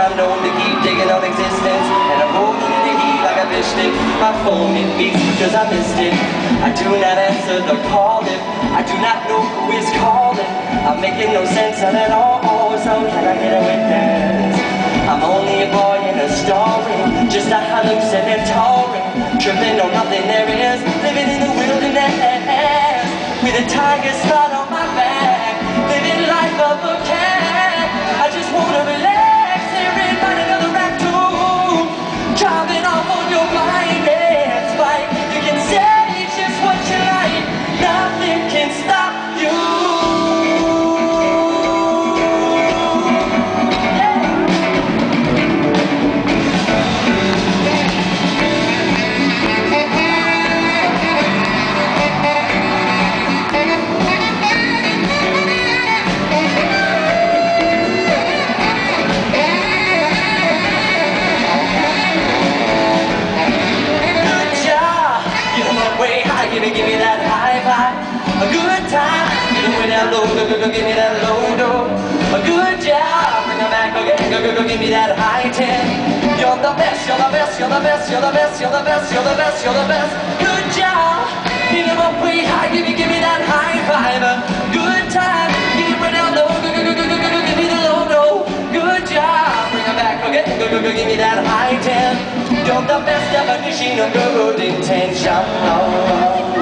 I'm known to keep digging on existence. And I'm rolling in the heat like a fish stick My phone it beats because I missed it. I do not answer the call if I do not know who is calling. I'm making no sense of it all. So can I get a witness? I'm only a boy in a story. Just a hallucinatory Tripping on nothing there is. Living in the wilderness. With a tiger spot time, 'em way down low, go, go, go, give me that low. A good job, bring 'em back again, go, go, go, give me that high ten. You're the best, you're the best, you're the best, you're the best, you're the best, you're the best, you're the best. Good job, get 'em up way high, give me, give me that high five. Good time, 'em way down low, go, go, go, go, go, go, give me the low dough. Good job, bring 'em back again, go, go, go, give me that high ten. You're the best definition of good intention. You're